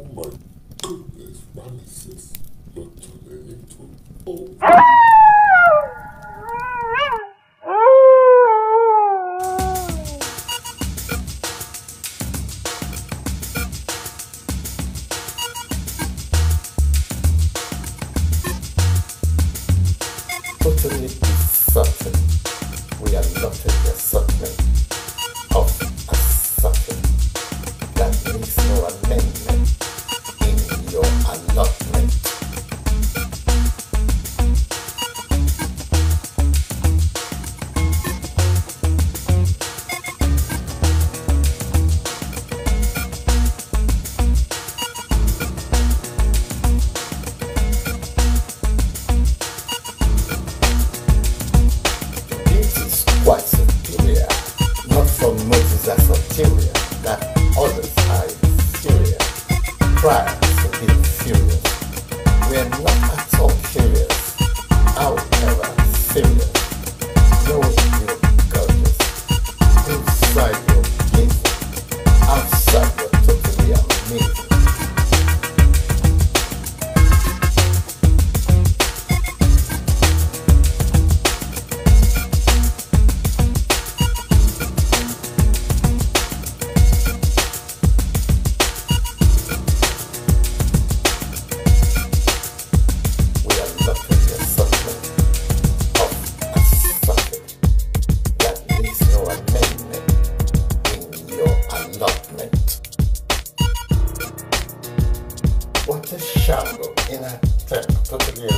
Oh my goodness, Ramissis, you're turning into oh. we are not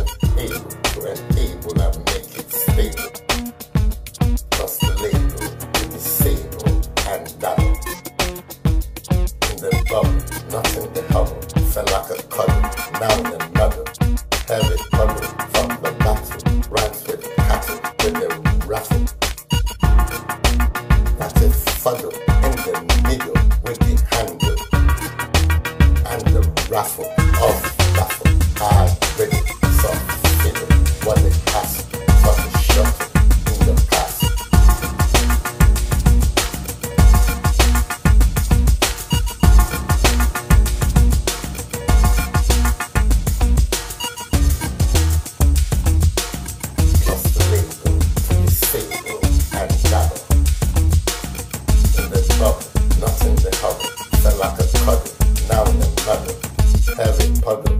totally unable to enable make it stable. Plus the label to disable and double. In the bubble, not in the fell like a cuddle, now another. Heavy bubble from the battle, rhymes with cattle with the raffle. That is fuddle in the middle with the handle and the raffle of baffle. The the the not in the hubble. Fell like a cuddle, now in a muddle. Heavy puddle the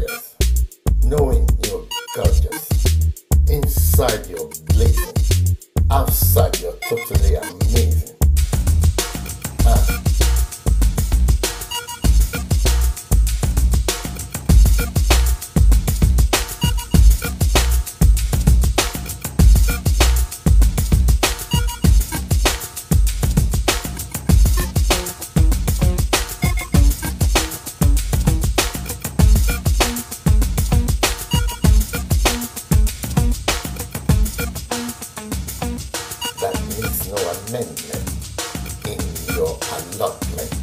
amendment in your allotment.